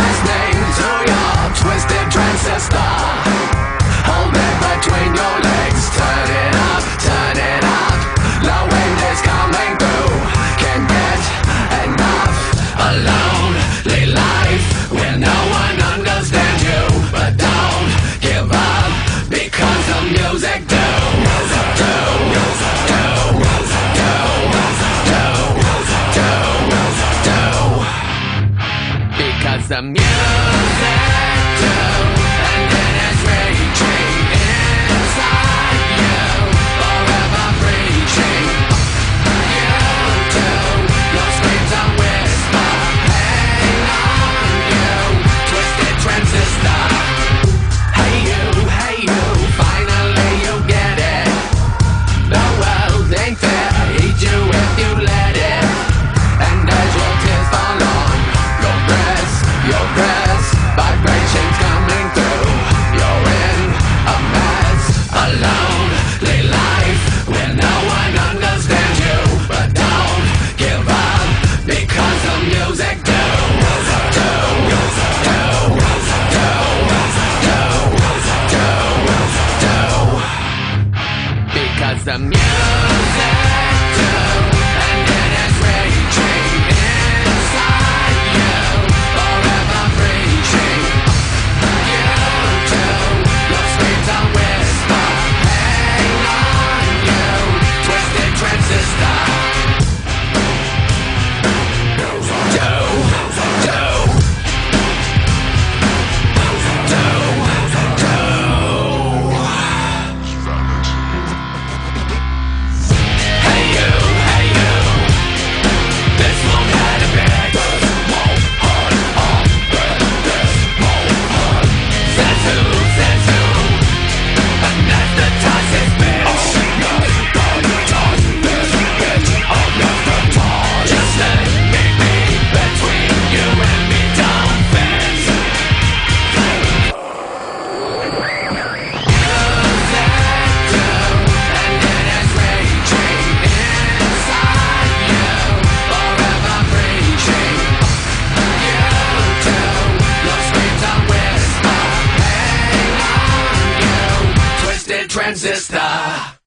listening to your twisted zamiast The music. transistor.